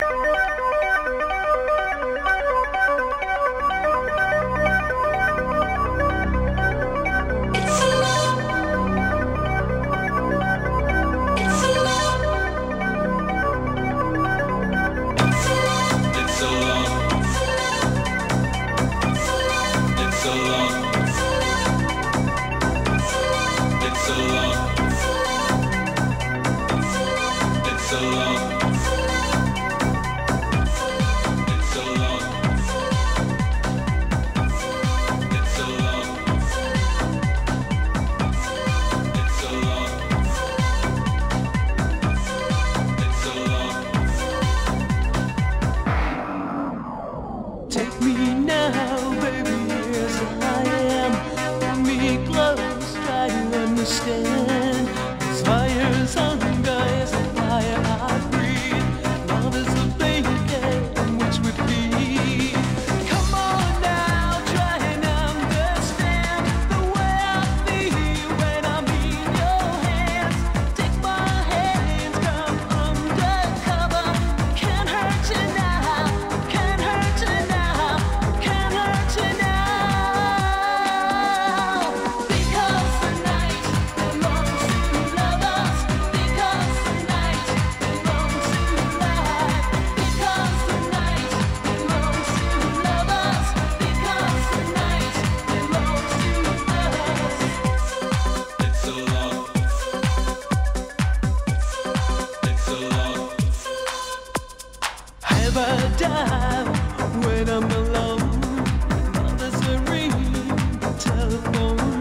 you the. When I'm alone. There's a ring, telephone.